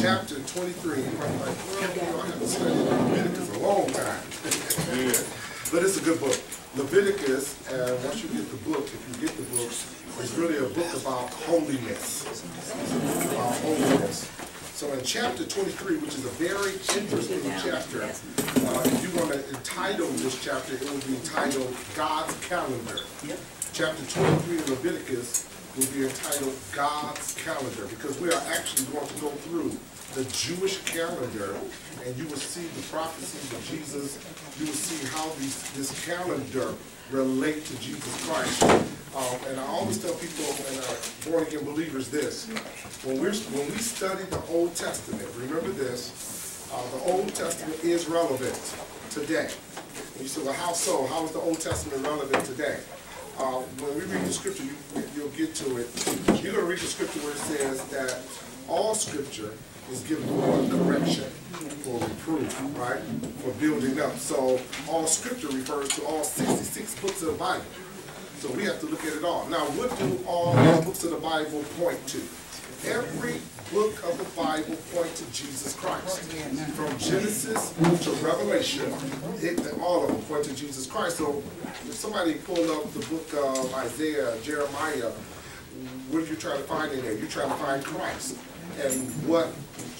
chapter 23. You might be like, well, you know, I haven't studied Leviticus a long time. but it's a good book. Leviticus, and once you get the book, if you get the book, it's really a book about holiness. It's a book about holiness. So in chapter 23, which is a very interesting chapter, uh, if you want to entitle this chapter, it will be entitled God's Calendar. Chapter 23 of Leviticus will be entitled God's Calendar because we are actually going to go through the Jewish calendar and you will see the prophecies of Jesus. You will see how these, this calendar relate to Jesus Christ. Um, and I always tell people and uh, born again believers this: when we when we study the Old Testament, remember this: uh, the Old Testament is relevant today. And you say, well, how so? How is the Old Testament relevant today? Uh, when we read the scripture, you, you'll get to it. You're going to read the scripture where it says that all scripture is given for correction, for reproof, right? For building up. So all scripture refers to all 66 books of the Bible. So we have to look at it all. Now, what do all the books of the Bible point to? Every book of the Bible point to Jesus Christ. From Genesis to Revelation, it, all of them point to Jesus Christ. So if somebody pulled up the book of Isaiah, Jeremiah, what are you trying to find in there? You're trying to find Christ. And what,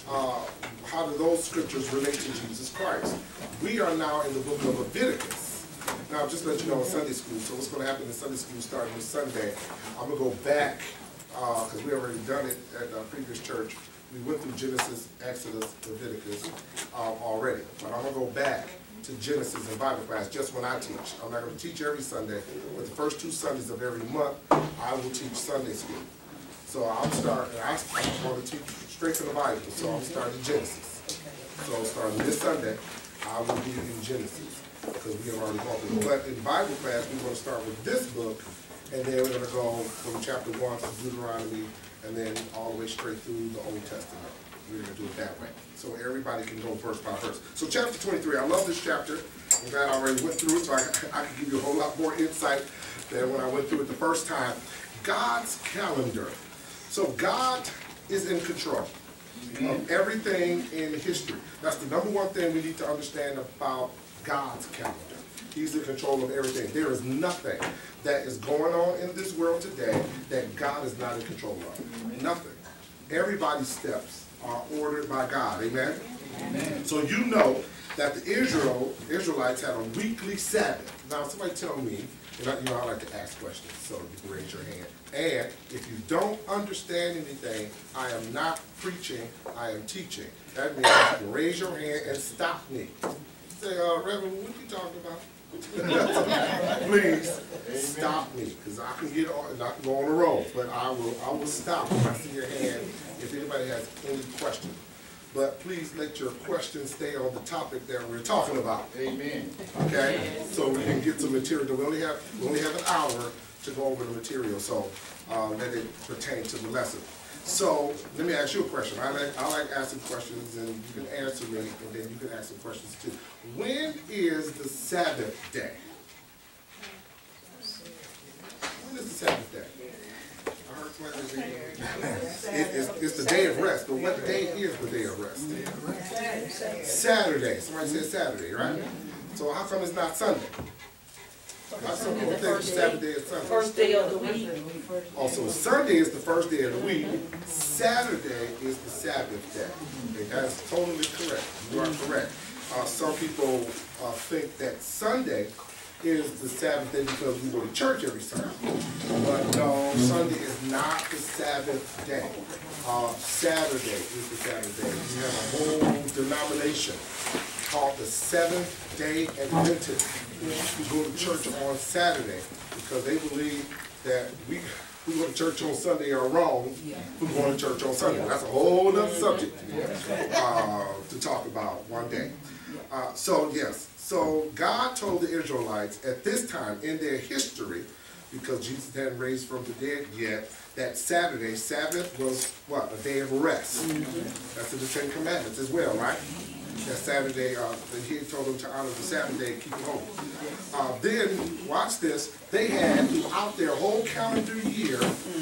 uh, how do those scriptures relate to Jesus Christ? We are now in the book of Leviticus. Now, just to let you know, Sunday school, so what's going to happen in Sunday school starting this Sunday, I'm going to go back because uh, we already done it at our previous church. We went through Genesis, Exodus, Leviticus um, already. But I'm going to go back to Genesis in Bible class just when I teach. I'm not going to teach every Sunday, but the first two Sundays of every month, I will teach Sunday school. So I'm starting, I'm going to teach straight to the Bible, so I'm starting Genesis. So starting this Sunday, I will be in Genesis because we have already gone through. But in Bible class, we're going to start with this book and then we're going to go from chapter 1 to Deuteronomy, and then all the way straight through the Old Testament. We're going to do it that way. So everybody can go verse by verse. So chapter 23, I love this chapter. I'm glad I already went through it, so I, I can give you a whole lot more insight than when I went through it the first time. God's calendar. So God is in control of mm-hmm. everything in history. That's the number one thing we need to understand about God's calendar. He's in control of everything. There is nothing that is going on in this world today that God is not in control of. Nothing. Everybody's steps are ordered by God. Amen? Amen. So you know that the Israel Israelites had a weekly Sabbath. Now somebody tell me, and I, you know I like to ask questions, so you can raise your hand. And if you don't understand anything, I am not preaching, I am teaching. That means you can raise your hand and stop me. Say, uh, Reverend, what are you talking about? Please stop me, because I can get on, not go on a roll, but I will, I will stop if I see your hand, if anybody has any questions. But please let your questions stay on the topic that we're talking about. Amen. Okay? So we can get some material. We only have, we only have an hour to go over the material, so uh, let it pertain to the lesson. So let me ask you a question. I like, I like asking questions, and you can answer me, and then you can ask some questions too. When is the Sabbath day? When is the Sabbath day? I heard somebody it, it's, it's the day of rest, but what day is the day of rest? Saturday. Somebody said Saturday, right? So how come it's not Sunday? Some people think the Sabbath day is Sunday. First day of the week. Also, Sunday is the first day of the week. Saturday is the Sabbath day. Okay, that's totally correct. You are correct. Uh, some people uh, think that Sunday is the Sabbath day because we go to church every Sunday. But no, Sunday is not the Sabbath day. Uh, Saturday is the Sabbath day. We have a whole denomination called the Seventh Day Adventists who go to church on Saturday because they believe that we who go to church on Sunday are wrong who go to church on Sunday. That's a whole other subject uh, to talk about one day. Uh, so yes, so God told the Israelites at this time in their history, because Jesus hadn't raised from the dead yet, that Saturday, Sabbath was what? A day of rest. That's in the Ten Commandments as well, right? That Saturday, uh, he told them to honor the Sabbath day, keep it holy. Uh, then, watch this, they had throughout their whole calendar year,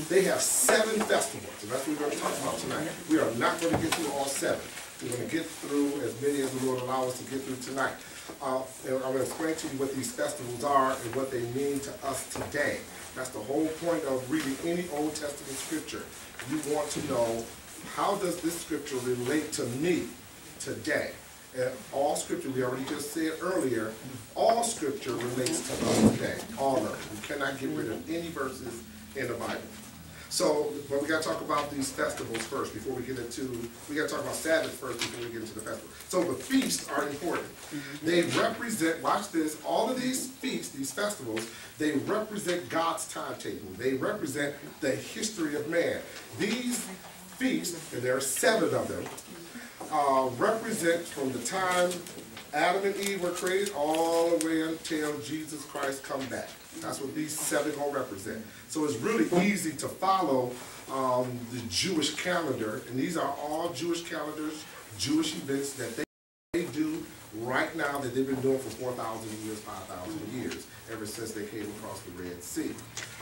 they have seven festivals, and that's what we're gonna talk about tonight. We are not gonna get through all seven. We're gonna get through as many as the Lord allows us to get through tonight. Uh, and I'm gonna explain to you what these festivals are and what they mean to us today. That's the whole point of reading any Old Testament scripture. You want to know, how does this scripture relate to me today? And all scripture, we already just said earlier, all scripture relates to us today, all of it. We cannot get rid of any verses in the Bible. So, but we gotta talk about these festivals first before we get into, we gotta talk about Sabbath first before we get into the festival. So the feasts are important. Mm-hmm. They represent, watch this, all of these feasts, these festivals, they represent God's timetable. They represent the history of man. These feasts, and there are seven of them, uh, represent from the time Adam and Eve were created all the way until Jesus Christ come back. That's what these seven gonna represent. So it's really easy to follow um, the Jewish calendar, and these are all Jewish calendars, Jewish events that they, they do right now that they've been doing for 4,000 years, 5,000 years, ever since they came across the Red Sea.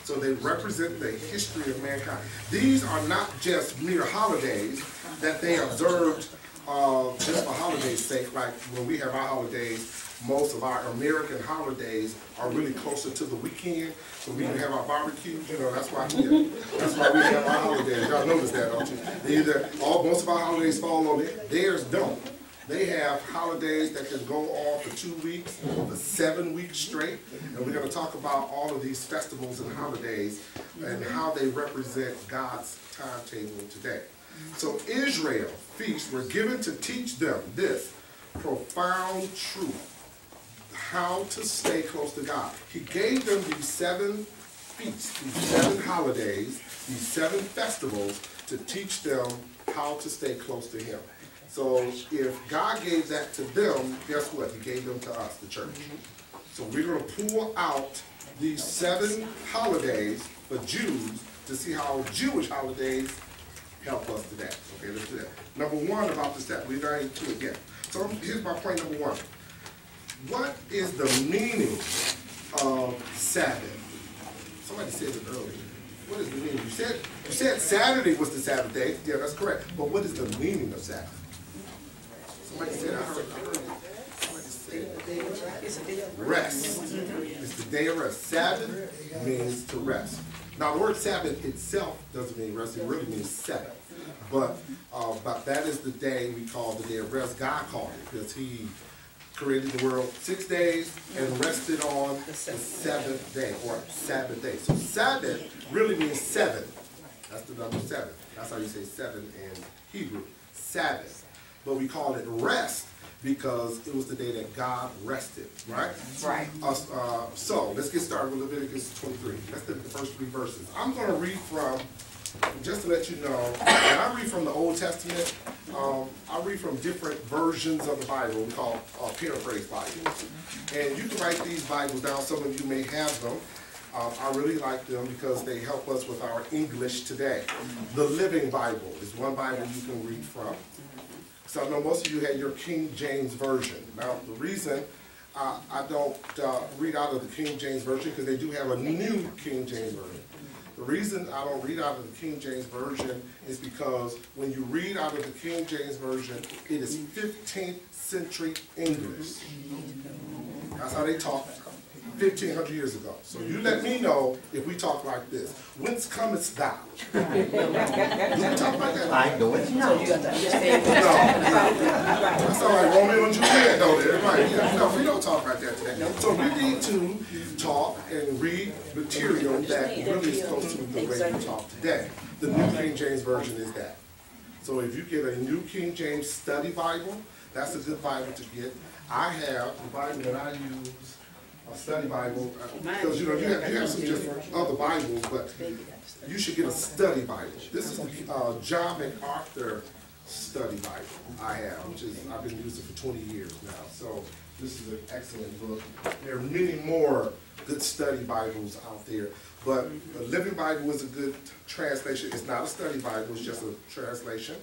So they represent the history of mankind. These are not just mere holidays that they observed uh, just for holidays' sake, like when we have our holidays, most of our American holidays are really closer to the weekend. So we can have our barbecues, you know, that's why, that's why we have our holidays. Y'all notice that, don't you? They either, all, most of our holidays fall on it, theirs don't. They have holidays that can go on for two weeks, for seven weeks straight. And we're gonna talk about all of these festivals and holidays and how they represent God's timetable today. So Israel feasts were given to teach them this profound truth, how to stay close to God. He gave them these seven feasts, these seven holidays, these seven festivals to teach them how to stay close to Him. So if God gave that to them, guess what? He gave them to us, the church. So we're going to pull out these seven holidays for Jews to see how Jewish holidays help us today. Okay, let's do that. Number one about the step, we're not into it yet. So here's my point number one. What is the meaning of Sabbath? Somebody said it earlier. What is the meaning? You said you said Saturday was the Sabbath day. Yeah, that's correct. But what is the meaning of Sabbath? Somebody said I heard. I heard rest. It's the day of rest. Sabbath means to rest. Now, the word Sabbath itself doesn't mean rest. It really means seven. But uh, but that is the day we call the day of rest. God called it because He created the world six days and rested on the seventh day or Sabbath day. So Sabbath really means seven. That's the number seven. That's how you say seven in Hebrew. Sabbath. But we call it rest because it was the day that God rested, right? Right. Uh, uh, so let's get started with Leviticus 23. Let's look at the first three verses. I'm going to read from, just to let you know, and I read from the Old Testament. Um, I read from different versions of the Bible we call uh, paraphrase Bibles. And you can write these Bibles down. Some of you may have them. Um, I really like them because they help us with our English today. The Living Bible is one Bible you can read from. So I know most of you had your King James Version. Now, the reason uh, I don't uh, read out of the King James Version, because they do have a new King James Version. The reason I don't read out of the King James Version is because when you read out of the King James Version, it is 15th century English. That's how they talk 1500 years ago. So you let me know if we talk like this. Whence comest thou? Do we talk like that? I know it. So you got to understand. That sound like Romeo and Juliet, don't? Right? Yeah, no, we don't talk like that today. So we need to talk and read material that really is close to the way we talk today. The New King James Version is that. So if you get a New King James Study Bible, that's a good Bible to get. I have the Bible that I use, a study Bible, because you know, you have, you have some just other Bibles, but you should get a study Bible. This is the uh, John MacArthur Study Bible I have, which is, I've been using for twenty years now. So this is an excellent book. There are many more good study Bibles out there, but the Living Bible is a good translation. It's not a study Bible, it's just a translation.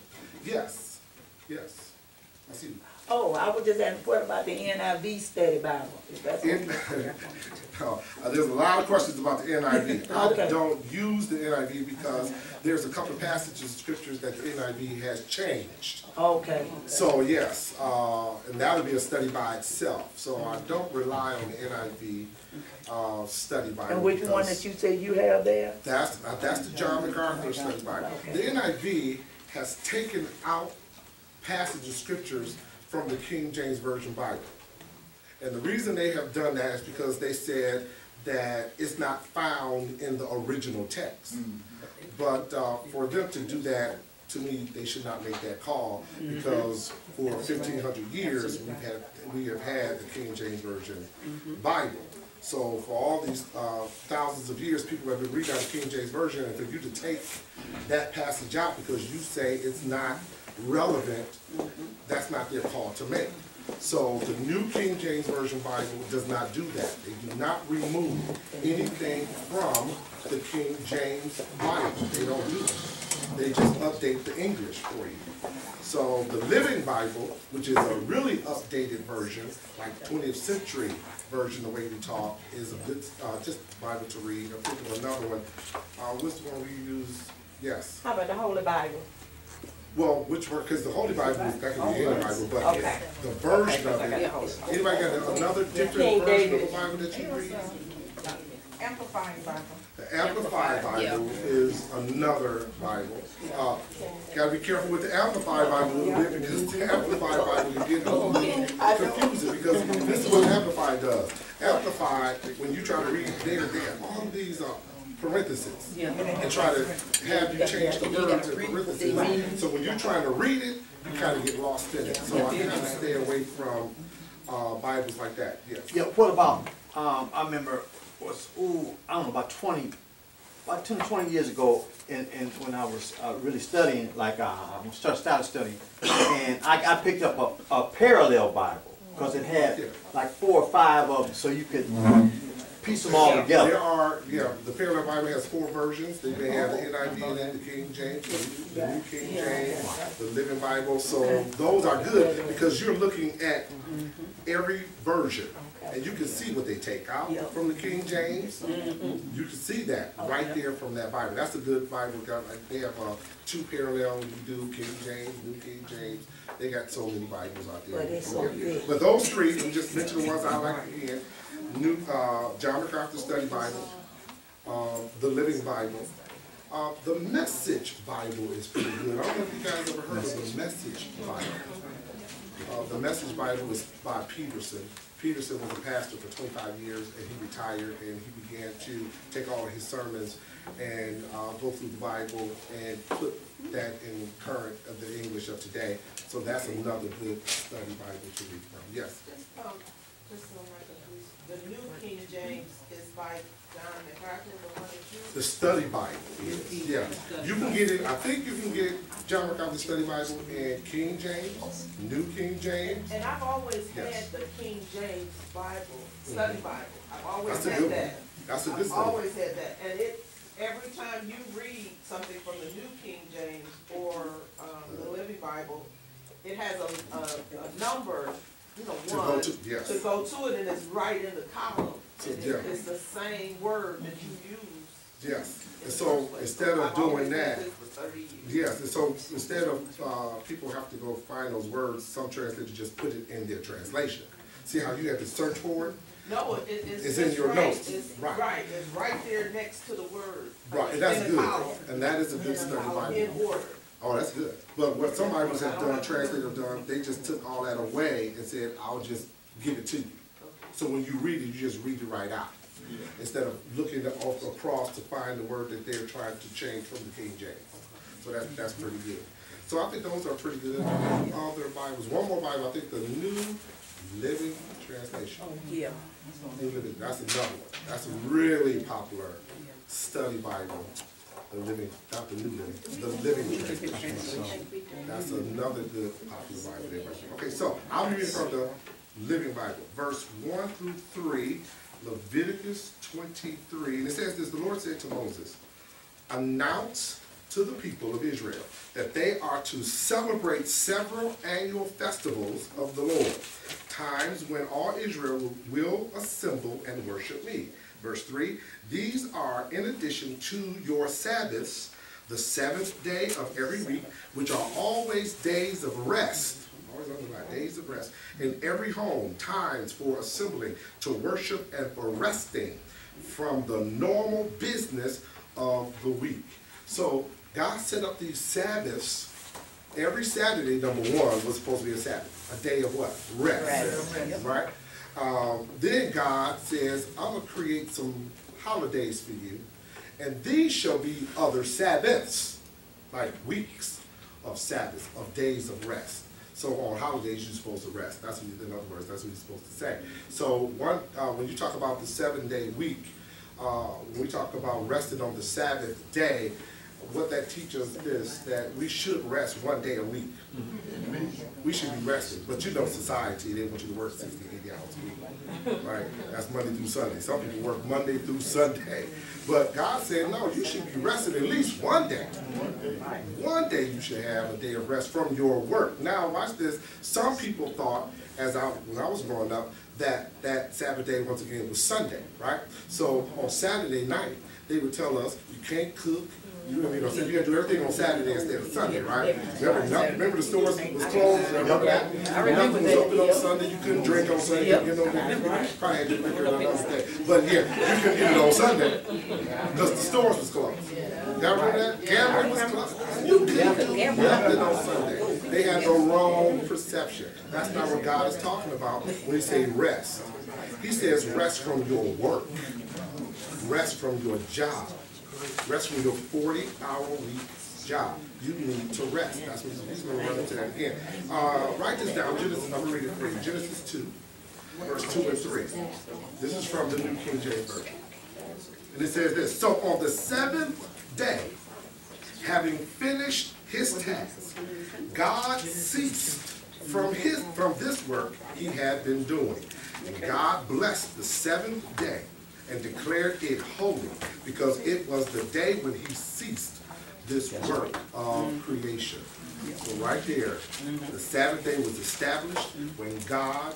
Yes, yes. I see Oh, I was just asking, what about the NIV study Bible? In- something? Uh, There's a lot of questions about the NIV. I don't use the NIV because there's a couple of passages of scriptures that the NIV has changed. Okay, So yes, uh, and that would be a study by itself. So I don't rely on the NIV uh, study Bible. and which one that you say you have there? That's, uh, that's the John MacArthur study Bible. The NIV has taken out passages of scriptures from the King James Version Bible. And the reason they have done that is because they said that it's not found in the original text. But uh, for them to do that, to me, they should not make that call because for fifteen hundred years, we've had, we have had the King James Version Bible. So for all these uh, thousands of years, people have been reading out the King James Version, and for you to take that passage out because you say it's not relevant, that's not their call to make. So the New King James Version Bible does not do that. They do not remove anything from the King James Bible. They don't do it. They just update the English for you. So the Living Bible, which is a really updated version, like 20th century version, the way we talk, is a good, uh, just Bible to read. I'm thinking of another one. Uh, which one we use? Yes. How about the Holy Bible? Well, which one, because the Holy Bible, is that can be any Bible, but Okay. the version of I got it. Holy. Anybody got another different King version of the Bible that you read? Amplifying Bible. The Amplified Bible is another Bible. Uh, Gotta be careful with the Amplified Bible a little bit, because the Amplified Bible can get a little confusing, because this is what Amplified does. Amplified, when you try to read, they they have all these uh, parentheses. And try to have you change the words in parentheses. So when you're trying to read it, you kind of get lost in it. So I kind of stay away from uh, Bibles like that, yes. Yeah, what about, um, I remember, was, ooh, I don't know, about twenty, about 10, 20 years ago, and, and when I was, uh, really studying, like, uh, I started, started studying, and I, I picked up a, a parallel Bible, cause it had like four or five of them, so you could piece them all There are, yeah, the Parallel Bible has four versions. They may have the NIV in it, the King James, the New King James, the Living Bible. So those are good because you're looking at every version. And you can see what they take out from the King James. You can see that right there from that Bible. That's a good Bible. Got they have uh, two parallel. You do King James, New King James. They got so many Bibles out there. But so. But those three, I'm just mention the ones I like again. New, uh, John MacArthur Study Bible, uh, the Living Bible. Uh, the Message Bible is pretty good. I don't know if you guys ever heard of the Message Bible. Uh, the Message Bible is by Peterson. Peterson was a pastor for twenty-five years and he retired and he began to take all of his sermons and, uh, go through the Bible and put that in current of the English of today. So that's another good study Bible to read from. Yes. Just, um, just so I'm not confused, the New King James is by John MacArthur, the one that you. The study Bible, yeah. You can get it, I think you can get John MacArthur Study Bible in King James, New King James. And I've always had Yes. the King James Bible, study Bible. I've always That's a had good that. one. That's a good I've study. always had that, and it, every time you read something from the New King James or, um, the Living Bible, it has a, a, a number, you know, To go to, yes. To go to it, and it's right in the column. So, And yeah. it's, it's the same word that you use. Yes, and so instead of doing that, this for thirty years. yes, and so instead of, uh, people have to go find those words, some translators just put it in their translation. See how you have to search for it? No, it, it- it's. It's in your right. notes. It's, Right. right, it's right there next to the word. Right, and that's good, column. and that is a good study column, In Bible. order. Oh, that's good. But what some Bibles have done, translators have done, they just took all that away and said, I'll just give it to you. So when you read it, you just read it right out. Instead of looking at- off across to find the word that they're trying to change from the King James. So that's, that's pretty good. So I think those are pretty good. Other Bibles, one more Bible, I think the New Living Translation. Oh, yeah. New Living, that's another one. That's a really popular study Bible. The Living, not the New Living, the Living Translation. That's another good popular Bible there. Okay, so I'll read from the Living Bible, verse one through three, Leviticus twenty-three, and it says this, the Lord said to Moses, announce to the people of Israel that they are to celebrate several annual festivals of the Lord, times when all Israel will assemble and worship me. Verse 3 These are in addition to your Sabbaths, the seventh day of every week, which are always days of rest. Always underline days of rest. In every home, times for assembling to worship and for resting from the normal business of the week. So God set up these Sabbaths. Every Saturday, number one, was supposed to be a Sabbath, a day of what? Rest. Right? Um, then God says, I'm going to create some holidays for you, and these shall be other Sabbaths, like weeks of Sabbaths, of days of rest. So on holidays, you're supposed to rest. That's what, you- in other words, that's what you're supposed to say. So one, uh, when you talk about the seven-day week, uh, when we talk about resting on the Sabbath day, what that teaches us is that we should rest one day a week. We should be resting, but you know society, they want you to work 60, 80 hours a week, right? That's Monday through Sunday. Some people work Monday through Sunday. But God said, no, you should be resting at least one day. One day you should have a day of rest from your work. Now, watch this. Some people thought, as I, when I was growing up, that that Sabbath day, once again, was Sunday, right? So on Saturday night, they would tell us, you can't cook, you know, you know, so you gotta do everything on Saturday instead of Sunday, right? Remember, not- remember the stores was closed, remember that? I remember Nothing was open on. Sunday, you couldn't drink on Sunday, Yep. you know, probably had your liquor on Sunday. But yeah, you couldn't get it on Sunday, because the stores was closed. Y'all remember that? Gambling was closed. You couldn't do nothing on Sunday. They had the wrong perception. That's not what God is talking about when he say rest. He says rest from your work, rest from your job, rest from your forty-hour week job. You need to rest. That's what he's going to run into that again. Uh, write this down, Genesis, I'm going to read it for you. Genesis two, verse two and three. This is from the New King James Version. And it says this, so on the seventh day, having finished his task, God ceased from his from this work he had been doing. And God blessed the seventh day and declared it holy, because it was the day when he ceased this work of mm-hmm. creation. So right there, mm-hmm. the Sabbath day was established mm-hmm. when God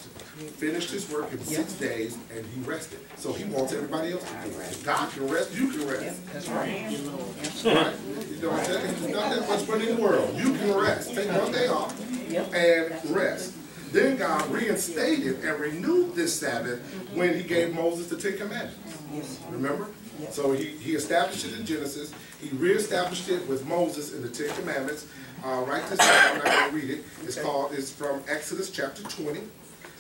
finished his work in six days and he rested. So he wants everybody else to do it. God can rest, you can rest. That's Right? right? You know what I'm saying? There's not that much money in the world. You can rest. Take one day off and rest. Then God reinstated and renewed this Sabbath when he gave Moses the Ten Commandments. Remember? So he, he established it in Genesis. He reestablished it with Moses in the Ten Commandments. Uh, write this down. I'm not going to read it. It's called, it's from Exodus chapter 20,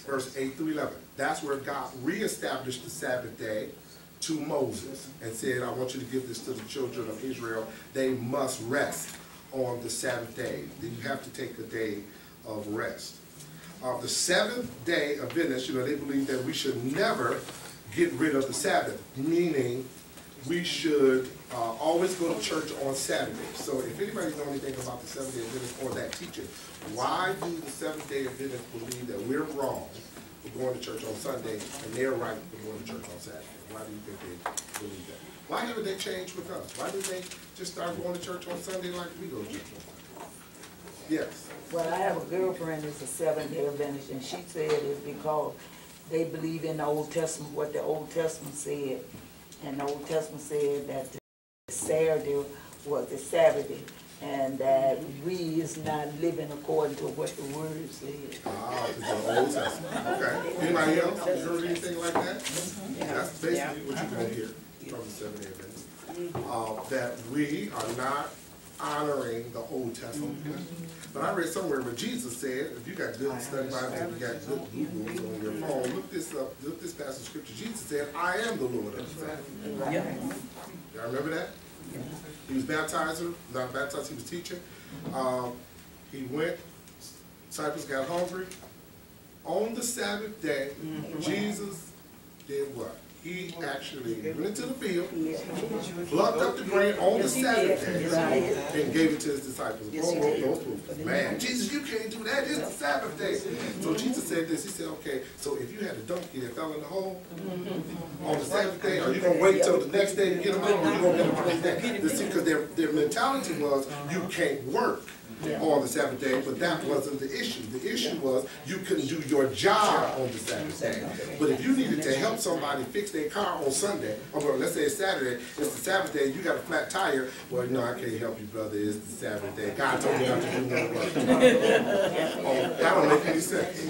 verse 8 through 11. That's where God reestablished the Sabbath day to Moses and said, I want you to give this to the children of Israel. They must rest on the Sabbath day. Then you have to take a day of rest. Uh, the seventh day of Adventists, you know, they believe that we should never get rid of the Sabbath, meaning we should uh, always go to church on Saturday. So if anybody knows anything about the Seventh Day of Adventists or that teaching, why do the Seventh Day of Adventists believe that we're wrong for going to church on Sunday and they're right for going to church on Saturday? Why do you think they believe that? Why haven't they changed with us? Why did they just start going to church on Sunday like we go to church on Sunday? Yes. Well, I have a girlfriend that's a Seventh-day Adventist, and she said it's because they believe in the Old Testament, what the Old Testament said. And the Old Testament said that the Saturday was the Sabbath, and that we is not living according to what the word said. Ah, to the Old Testament, okay. Anybody else Have you heard anything like that? That's basically what you're gonna hear from the Seventh Day Adventists. Uh, that we are not honoring the Old Testament. But I read somewhere where Jesus said, if you got good study Bible, if you got good Googles on your phone, look this up, look this passage of scripture. Jesus said, I am the Lord of the Sabbath. Y'all remember that? He was baptizer, not baptized, he was teaching. Um, he went, disciples got hungry. On the Sabbath day, Jesus did what? He actually went into the field, plucked up the grain on the Sabbath day, and gave it to his disciples. Paul wrote those. Man, Jesus, you can't do that. It's the Sabbath day. So Jesus said this. He said, okay, so if you had a donkey that fell in the hole on the Sabbath day, are you gonna wait till the next day to get them out, or are you gonna get them day? Because their, their mentality was, you can't work on the Sabbath day, but that wasn't the issue. The issue was, you couldn't do your job on the Sabbath day. But if you needed to help somebody fix their car on Sunday, or well, let's say it's Saturday, it's the Sabbath day, you got a flat tire, well, no, I can't help you, brother, it's the Sabbath day. God told me not to do no work. Oh, That don't make any sense.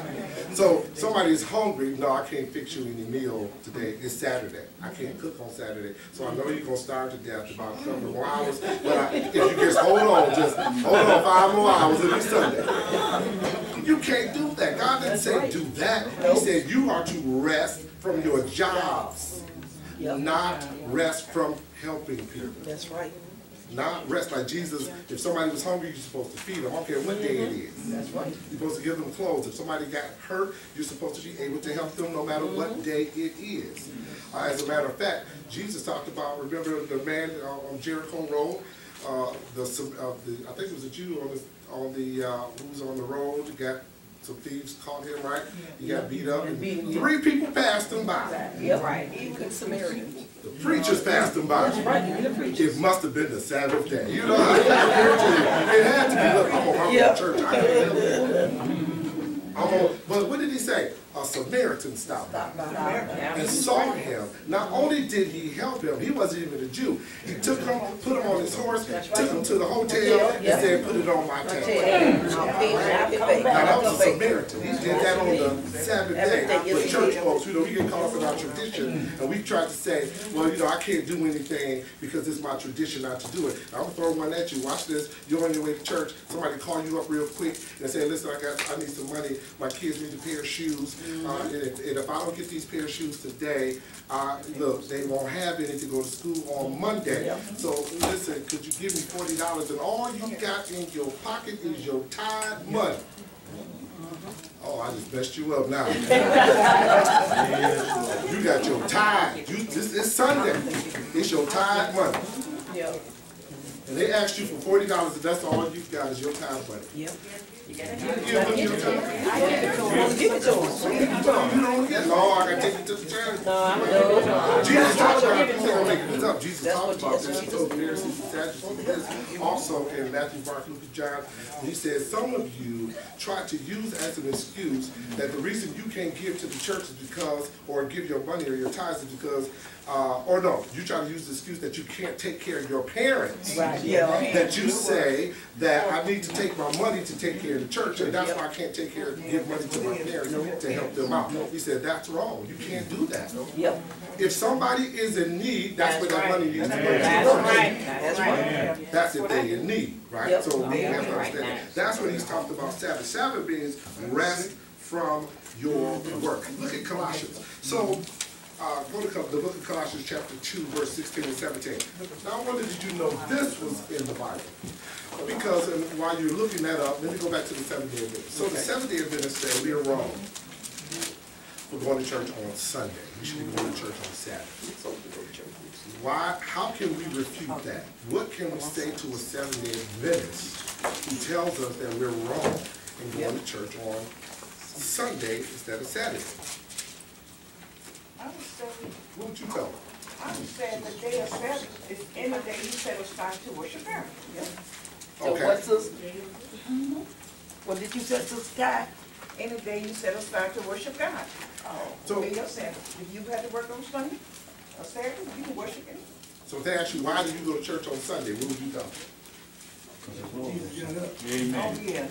So somebody is hungry, no, I can't fix you any meal today, it's Saturday. I can't cook on Saturday, so I know you're gonna starve to death about a couple more hours, but I, if you just hold on, just hold on five more hours, it'll Sunday. You can't do that. God didn't say do that. He said you are to rest from your jobs, not rest from helping people. That's right. Not rest like Jesus. If somebody was hungry, you're supposed to feed them. I don't care what day it is. That's right. You're supposed to give them clothes. If somebody got hurt, you're supposed to be able to help them no matter what day it is. Uh, as a matter of fact, Jesus talked about, remember the man uh, on Jericho Road? Uh, the, some- uh, the, I think it was a Jew on the, on the, uh, who was on the road, got, some thieves caught him, right? He got beat up, and three people passed him by. Yep. Right. Even Samaritans. The preachers passed him by. Right, even the preachers. It must have been the Sabbath day. You know, I guarantee you, it had to be. Look, I'm on my Yep. church. I. I'm on, but what did he say? A Samaritan stopped by and saw him. Not only did he help him, he wasn't even a Jew. He took him, put him on his horse, took him to the hotel, and said, "Put it on my tab." Now that was a Samaritan. He did that on the Sabbath day. But church folks, you know, we get caught up in our tradition, and we try to say, well, you know, I can't do anything because it's my tradition not to do it. I'm gonna throw one at you. Watch this. You're on your way to church. Somebody call you up real quick and say, listen, I got, I need some money. My kids need a pair of shoes. Uh, and if, and if I don't get these pair of shoes today, uh, look, they won't have any to go to school on Monday. So listen, could you give me forty dollars? And all you got in your pocket is your tithe money. Oh, I just messed you up now. You got your tithe, you, this is Sunday, it's your tithe money. Yep. And they asked you for forty dollars, and that's all you got is your tithe money. Yep. Give it to them. You don't get, I take it to the church. No, I'm. Jesus talked about, this this up, Jesus talked about this, Pharisees and Sadducees also in Matthew, Mark, Luke, John. He said, some of you try to use as an excuse that the reason you can't give to the church is because, or give your money or your tithes is because, uh, or no, you try to use the excuse that you can't take care of your parents. Right, yeah. That you say that I need to take my money to take care of the church, and that's why I can't take care, give money to my parents to help them out. He said, that's wrong, you can't do that. Yep. If somebody is in need, that's where that money needs to go to the That's church. right. That's right. That's if they in need, right? Yep. So we have to understand that. That's when he's talked about Sabbath. Sabbath means rest from your work. Look at Colossians. So, uh, go to the book of Colossians, chapter two, verse sixteen and seventeen. Now, I wonder, did you know this was in the Bible? Because and while you're looking that up, let me go back to the Seventh Day Adventists. So the Seventh Day Adventists say we are wrong for going to church on Sunday. We should be going to church on Saturday. Why, how can we refute that? What can we say to a Seventh-day Adventist who tells us that we're wrong in going to church on Sunday instead of Saturday? I would say, What would you tell them? I would say the day of Sabbath is any day you set aside to worship God. So oh, Okay. what's this? What did you say, Sister Ty? Any day you set aside to worship God. Oh, So- Day of Sabbath. If you had to work on Sunday or Saturday, you can worship Him. So if they ask you, why do you go to church on Sunday, what would you tell them? Oh, yeah.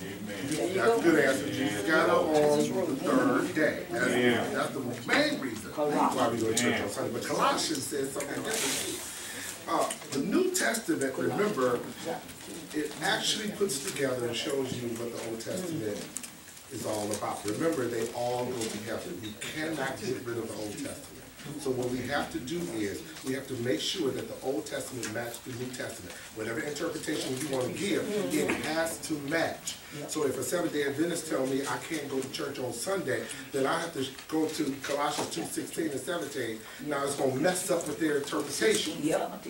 That's a good answer. Jesus got up on the third day. That's, that's the main reason why we go to church on Sunday. But Colossians says something different. Uh, the New Testament, remember, it actually puts together and shows you what the Old Testament is all about. Remember, they all go together. You cannot get rid of the Old Testament. So what we have to do is, we have to make sure that the Old Testament matches the New Testament. Whatever interpretation you want to give, it has to match. So if a Seventh-day Adventist tell me I can't go to church on Sunday, then I have to go to Colossians two sixteen and seventeen. Now, it's gonna mess up with their interpretation. Yep.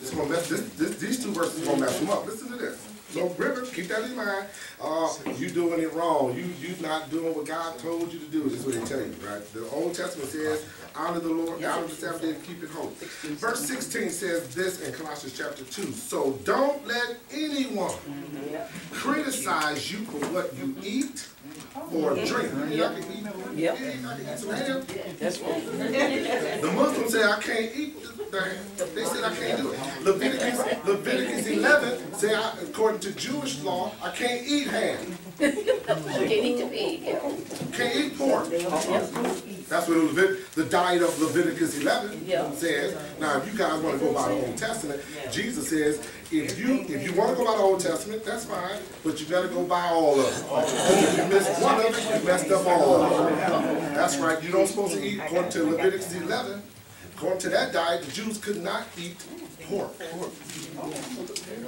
It's gonna mess, this, this, these two verses are gonna mess them up. Listen to this. So remember, keep that in mind. Uh, you doing it wrong. You, you not doing what God told you to do. This is what they tell you, right? The Old Testament says, honor the Lord, honor the Sabbath day, and keep it holy. Verse sixteen says this in Colossians chapter two. So don't let anyone criticize you for what you eat or drink. Y'all can eat, Yep. yeah, y'all can eat some ham. That's right. The Muslims say I can't eat the They said I can't do it. Leviticus, Leviticus eleven say I, according to Jewish law, I can't eat ham, Can't eat the pig, can't eat pork. That's what Levit, the diet of Leviticus eleven Yeah. says. Now, if you guys wanna go by the Old Testament, Jesus says, if you, if you wanna go by the Old Testament, that's fine, but you better go by all of it. If you miss one of it, you messed up all of it. That's right, you don't supposed to eat, according to Leviticus eleven, according to that diet, the Jews could not eat pork.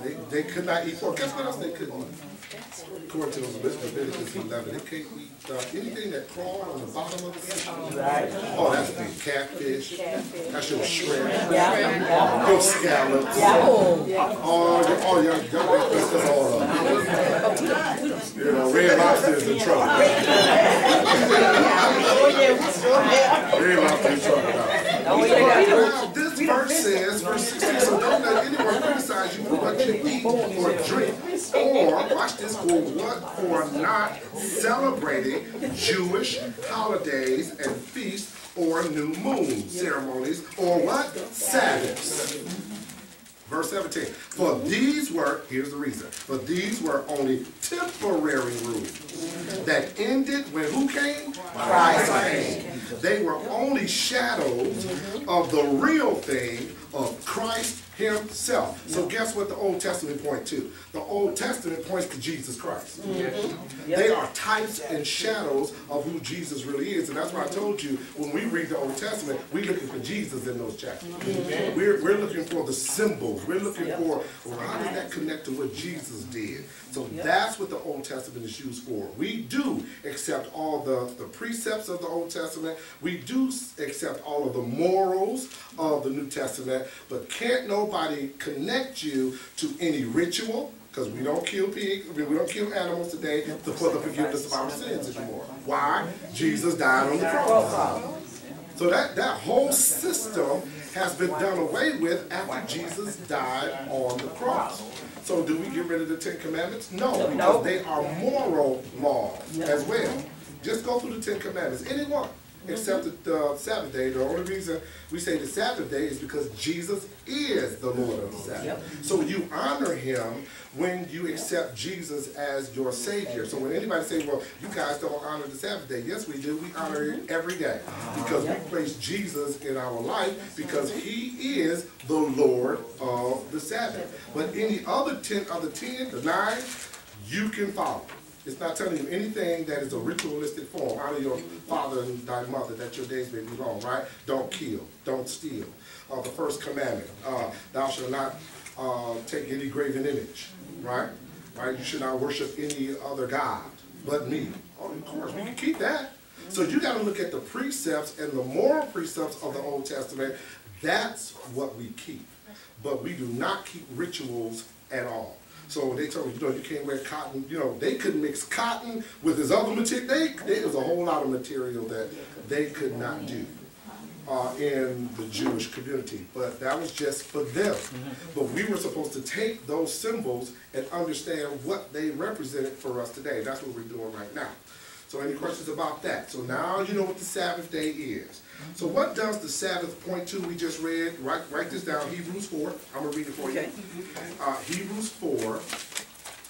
They, they could not eat pork. Guess what else they couldn't eat? According to Leviticus eleven, they can't eat, uh, anything that crawled on the bottom of the sea. Oh, that's the catfish, that's your shrimp, Yeah. your scallops. Oh, Oh, you- oh, y'all, y'all messed us all up. You know, red lobster is in trouble. Red lobster is in trouble now. Verse says, verse sixteen, so don't let anyone criticize you for what you eat or drink, or, watch this, for what, for not celebrating Jewish holidays and feasts or new moon ceremonies, or what? Sabbaths. Verse 17, for these were, here's the reason, for these were only temporary rules that ended when who came? Christ came. They were only shadows of the real thing of Christ himself. So guess what the Old Testament point to? The Old Testament points to Jesus Christ. Mm-hmm. They are types and shadows of who Jesus really is. And that's why I mm-hmm. told you, when we read the Old Testament, we're looking for Jesus in those chapters. Mm-hmm. We're, we're looking for the symbols. We're looking for, well, how does that connect to what Jesus did? So that's what the Old Testament is used for. We do accept all the, the precepts of the Old Testament. We do accept all of the morals of the New Testament, but can't nobody connect you to any ritual, because we don't kill pigs, we don't kill animals today to, for the forgiveness of our sins anymore. Why? Jesus died on the cross. So that, that whole system has been done away with after Jesus died on the cross. So do we get rid of the Ten Commandments? No, because they are moral laws as well. Just go through the Ten Commandments, one, except the uh, Sabbath day. The only reason we say the Sabbath day is because Jesus is the Lord of the Sabbath. So you honor him when you accept Jesus as your Savior. So when anybody say, well, you guys don't honor the Sabbath day, yes, we do. We honor it every day because we place Jesus in our life because he is the Lord of the Sabbath. But any other ten, other ten, the nine, you can follow. It's not telling you anything that is a ritualistic form. out of your father and thy mother, that your days may be long, right? Don't kill, don't steal. Uh, the first commandment, uh, thou shalt not uh, take any graven image, right? Right? You should not worship any other god but me. Oh, of course, we can keep that. So you got to look at the precepts and the moral precepts of the Old Testament. That's what we keep. But we do not keep rituals at all. So they told me, you know, you can't wear cotton. You know, they couldn't mix cotton with this other material. They, there was a whole lot of material that they could not do uh, in the Jewish community. But that was just for them. But we were supposed to take those symbols and understand what they represented for us today. That's what we're doing right now. So any questions about that? So now you know what the Sabbath day is. So what does the Sabbath point to? We just read, write, write this down, Hebrews 4. I'm going to read it for you. Okay. Uh, Hebrews 4,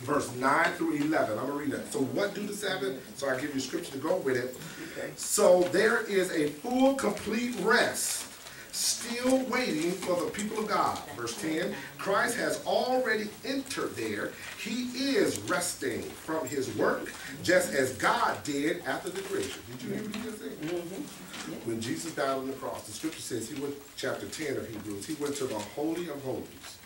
verse 9 through 11. I'm going to read that. So what do the Sabbath? So I give you scripture to go with it. So there is a full, complete rest still waiting for the people of God. Verse 10, Christ has already entered there. He is resting from his work, just as God did after the creation. Did you hear what he just said? Mm-hmm. When Jesus died on the cross, the scripture says he went, chapter 10 of Hebrews, he went to the Holy of Holies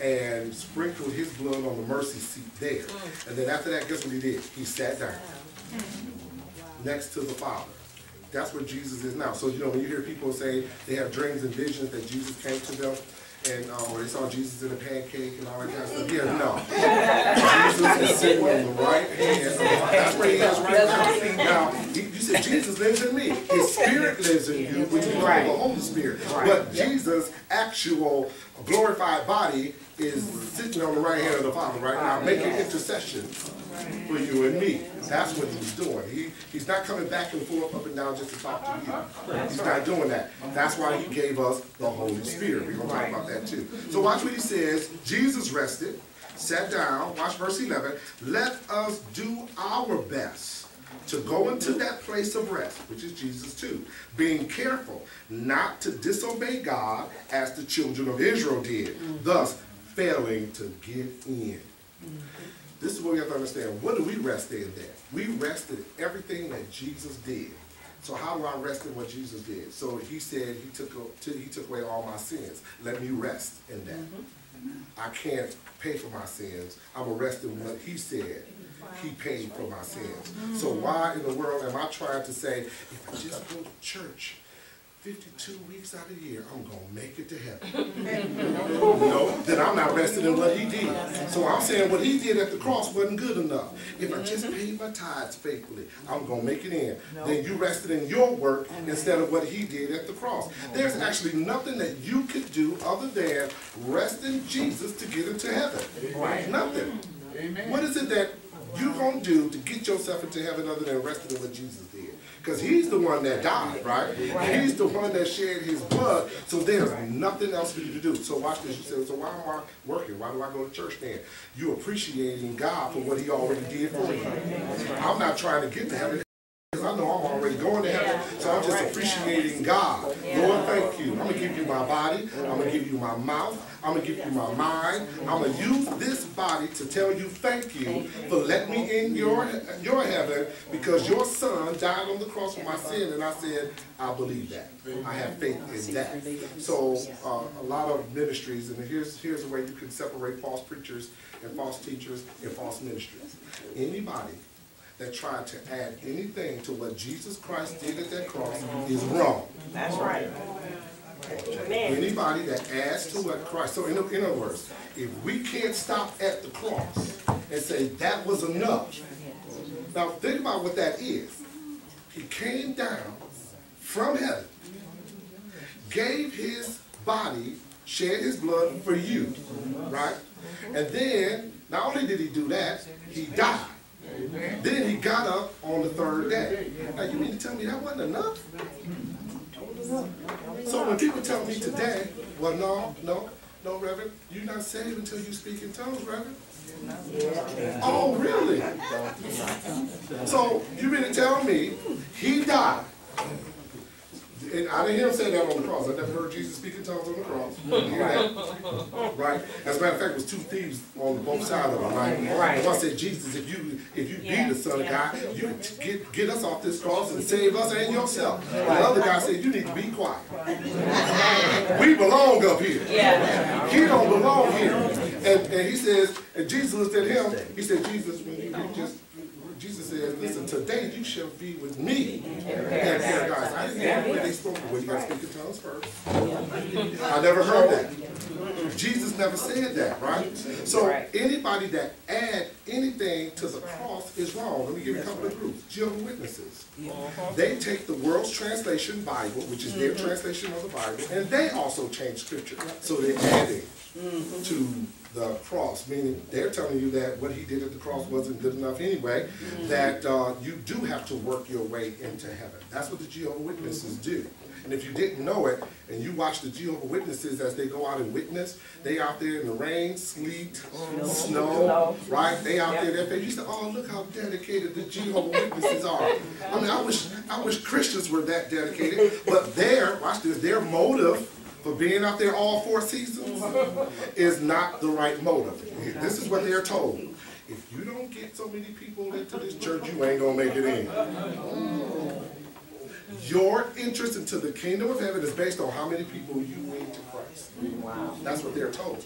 and sprinkled his blood on the mercy seat there. Mm. And then after that, guess what he did? He sat down next to the Father. That's where Jesus is now. So, you know, when you hear people say they have dreams and visions that Jesus came to them, and, uh, or they saw Jesus in a pancake and all that kind of stuff, yeah, no. Jesus is sitting on the right hand of That's where he is right now. Now, you said Jesus lives in me. His spirit lives in you, which is called the Holy Spirit. But Jesus' actual glorified body is sitting on the right hand of the Father right now, making intercession for you and me. That's what he's doing. He, he's not coming back and forth, up and down just to talk to you. He's not doing that. That's why he gave us the Holy Spirit. We're gonna talk about that too. So watch what he says. Jesus rested, sat down, watch verse eleven. Let us do our best to go into that place of rest, which is Jesus too, being careful not to disobey God as the children of Israel did, thus failing to get in. This is what we have to understand. What do we rest in then? We rest in everything that Jesus did. So how do I rest in what Jesus did? So he said he took he took away all my sins. Let me rest in that. Mm-hmm. I can't pay for my sins. I'm gonna rest in what he said. He paid for my sins. So mm-hmm. why in the world am I trying to say, if I just go to church fifty-two weeks out of the year, I'm gonna make it to heaven? No, then I'm not resting in what he did. So I'm saying what he did at the cross wasn't good enough. If I just paid my tithes faithfully, I'm gonna make it in. Then you rested in your work instead of what he did at the cross. There's actually nothing that you could do other than rest in Jesus to get into heaven. Right. Nothing. Amen. What is it that you're gonna do to get yourself into heaven other than resting in what Jesus did? Because he's the one that died, right? He's the one that shed his blood. So there's nothing else for you to do. So watch this. You say, so why am I working? Why do I go to church then? You appreciating God for what he already did for you. I'm not trying to get to heaven. Because I know I'm already going to heaven, so I'm just appreciating God. Lord, thank you. I'm gonna give you my body. I'm gonna give you my mouth. I'm gonna give you my mind. I'm gonna use this body to tell you thank you for letting me in your your heaven because your son died on the cross for my sin, and I said I believe that. I have faith in that. So uh, a lot of ministries, and here's here's a way you can separate false preachers and false teachers and false ministries. Anybody that tried to add anything to what Jesus Christ did at that cross mm-hmm. is wrong. That's right. Anybody that adds to what Christ, so in, in other words, if we can't stop at the cross and say that was enough, now think about what that is. He came down from heaven, gave his body, shed his blood for you, right? And then, not only did he do that, he died. Then he got up on the third day. Now you mean to tell me that wasn't enough? So when people tell me today, well, no, no, no, Reverend, you're not saved until you speak in tongues, Reverend. Oh, really? So you mean to tell me he died? And I didn't hear him say that on the cross. I never heard Jesus speak in tongues on the cross. That. Right? As a matter of fact, it was two thieves on both sides of him, right? Right. One said, Jesus, if you if you be the Son of God, you get get us off this cross and save us and yourself. The other guy said, you need to be quiet. We belong up here. He don't belong here. And, and he says, and Jesus looked at him, he said, Jesus, when you just, Jesus said, listen, today you shall be with me in paradise. I didn't hear when they spoke, well, you gotta speak in tongues first. I never heard that. Mm-hmm. Jesus never said that, right? So anybody that add anything to the cross is wrong. Let me give you a couple of groups. Jehovah's Witnesses. Uh-huh. They take the world's translation Bible, which is their mm-hmm. translation of the Bible, and they also change scripture. So they're adding mm-hmm. to the cross, meaning they're telling you that what he did at the cross wasn't good enough anyway, that uh, you do have to work your way into heaven. That's what the Jehovah Witnesses do. And if you didn't know it, and you watch the Jehovah Witnesses as they go out and witness, they out there in the rain, sleet, snow, right? They out there, they you say, oh, look how dedicated the Jehovah Witnesses are. I mean, I wish, I wish Christians were that dedicated, but their, watch this, their motive for being out there all four seasons is not the right motive. This is what they're told. If you don't get so many people into this church, you ain't gonna make it in. Your interest into the kingdom of heaven is based on how many people you win to Christ. That's what they're told.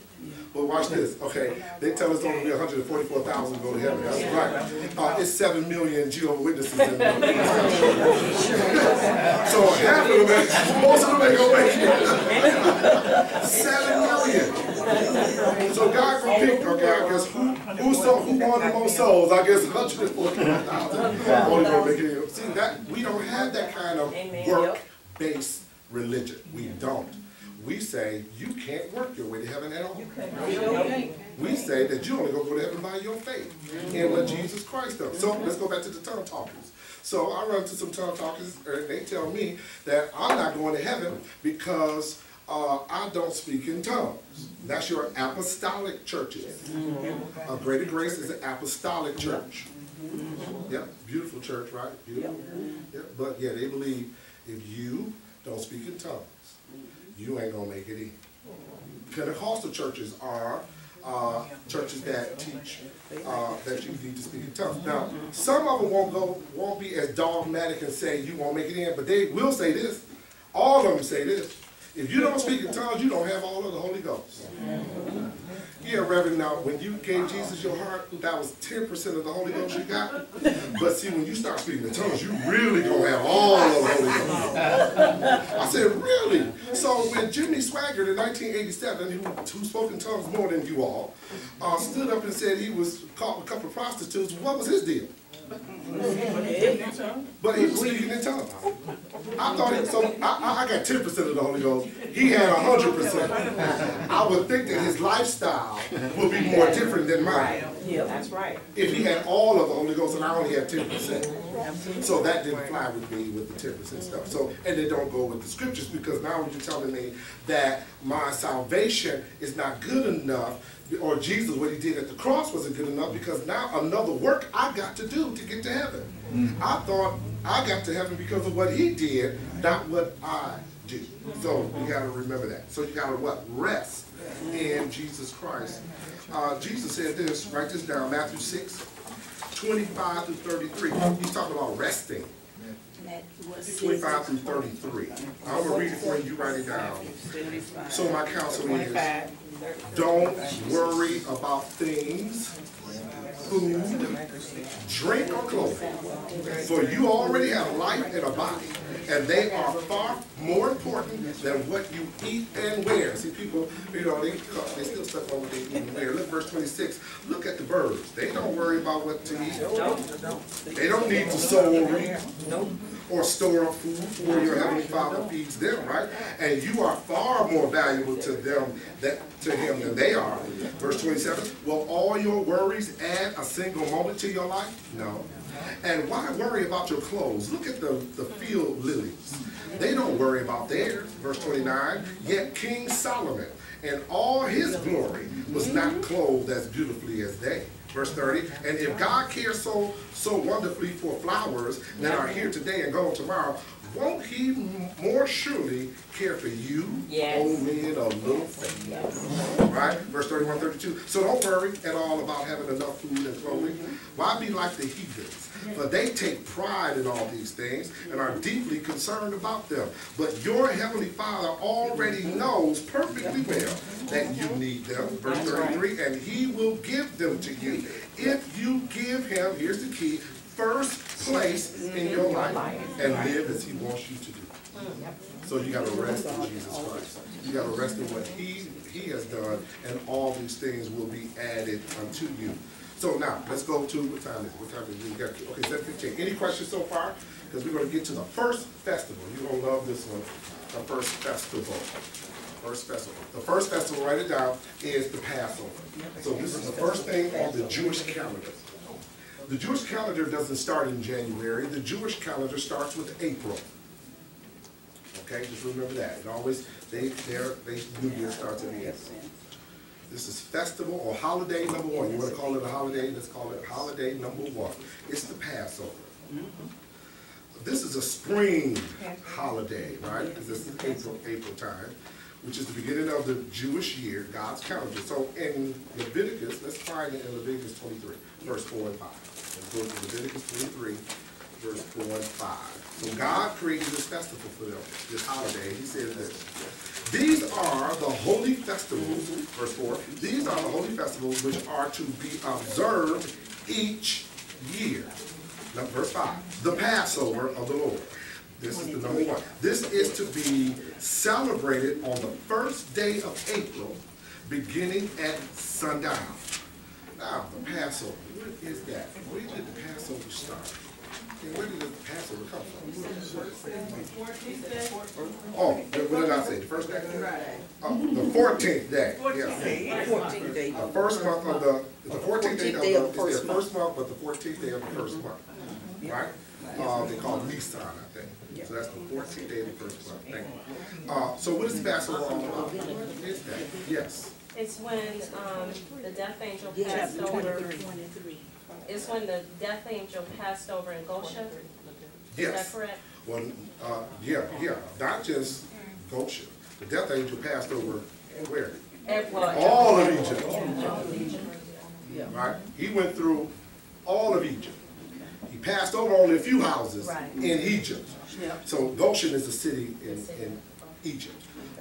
But watch this, okay? They tell us only 144,000 go to heaven. That's right. Uh, it's 7 million Jehovah Witnesses in so half of them, most of them ain't gonna make it. 7 million. So God gonna pick, okay, I guess who, who so, who won the most souls? I guess 144,000 only gonna make it. See, that, we don't have that kind of work-based religion. We don't. We say you can't work your way to heaven at all. We say that you only go to heaven by your faith in what Jesus Christ does. So let's go back to the tongue talkers. So I run to some tongue talkers, and they tell me that I'm not going to heaven because uh, I don't speak in tongues. That's your apostolic churches. Uh, Greater Grace is an apostolic church. Yep, beautiful church, right? Beautiful. Yep, but yeah, they believe if you don't speak in tongues, you ain't gonna make it in. Pentecostal churches are uh, churches that teach uh, that you need to speak in tongues. Now, some of them won't go, won't be as dogmatic and say you won't make it in, but they will say this. All of them say this. If you don't speak in tongues, you don't have all of the Holy Ghost. Yeah, Reverend, now, when you gave Jesus your heart, that was 10% of the Holy Ghost you got. But see, when you start speaking in tongues, you really gonna have all of the Holy Ghost. I said, really? So when Jimmy Swaggart in 1987, who, who spoke in tongues more than you all, uh, stood up and said he was caught with a couple of prostitutes, what was his deal? But he was speaking in tongues. I thought it, so I, I got 10% of the Holy Ghost. He had 100%. I would think that his lifestyle would be more different than mine Yeah, That's right. if he had all of the Holy Ghost and I only had 10%. So that didn't fly with me with the 10% stuff. So, and they don't go with the scriptures because now you're telling me that my salvation is not good enough or Jesus, what he did at the cross wasn't good enough because now another work I got to do to get to heaven. I thought I got to heaven because of what he did, not what I did. So you got to remember that. So you got to what? Rest in Jesus Christ. Uh, Jesus said this, write this down, Matthew 6, 25 through 33. He's talking about resting. 25 through 33. I'm going to read it for you, you write it down. So my counsel is, don't worry about things, food, drink, or clothing. For you already have life and a body, and they are far more important than what you eat and wear. See, people, you know, they, they still stuck on what they eat and wear. Look, verse 26. Look at the birds. They don't worry about what to eat. They don't need to sow or reap or store up food for your heavenly Father feeds them, right? And you are far more valuable to them that to him than they are. Verse 27, will all your worries add a single moment to your life? No. And why worry about your clothes? Look at the, the field lilies. They don't worry about theirs. Verse 29, yet King Solomon in all his glory was not clothed as beautifully as they. Verse 30, and if God cares so so wonderfully for flowers that are here today and gone tomorrow, won't he more surely care for you, Yes. old men of little faith? Right? Verse 31, 32. So don't worry at all about having enough food and clothing. Mm-hmm. Why be like the heathens? Mm-hmm. For they take pride in all these things and are mm-hmm. deeply concerned about them. But your heavenly Father already knows perfectly well that you need them. Verse 33, and he will give them to you if you give him, here's the key, first place in your life and live as he wants you to do. So you gotta rest in Jesus Christ. You gotta rest in what he, he has done, and all these things will be added unto you. So now, let's go to, what time is it? What time is it? We got, okay, seven fifteen. Any questions so far? Because we're gonna get to the first festival. You're gonna love this one, the first festival. First festival. The first festival, write it down, is the Passover. So this is the first thing on the Jewish calendar. The Jewish calendar doesn't start in January. The Jewish calendar starts with April. Okay, just remember that. It always, they, their, they, New Year starts in April. This is festival or holiday number one. You wanna call it a holiday, let's call it holiday number one. It's the Passover. This is a spring holiday, right? Because this is April, April time, which is the beginning of the Jewish year, God's calendar. So in Leviticus, let's find it in Leviticus twenty-three, verse four and five. Let's go to Leviticus twenty-three, verse four and five. So God created this festival for them, this holiday. He said this. These are the holy festivals, verse four, these are the holy festivals which are to be observed each year. Now, verse five, the Passover of the Lord. This is the number one. This is to be celebrated on the first day of April, beginning at sundown. Now, the Passover, what is that? Where did the Passover start? And where did the Passover come from? Oh, what did I say, the first day? Oh, the fourteenth day, yeah. Fourteen days. The first month of the, the fourteenth day of 14th day the, the it's month. first month, but the fourteenth day of the first month, right? Uh, they call it Nisan, I think, so that's the fourteenth day of the first month, thank you. Uh, so what is Passover all about? What is that? Yes, It's when, um, the death angel passed over, it's when the death angel passed over in Goshen, is that yes. correct? Well, uh, yeah, yeah, not just Goshen, the death angel passed over where? All of Egypt. Right? He went through all of Egypt. He passed over only a few houses Right. in Egypt. So Goshen is a city in, in Egypt.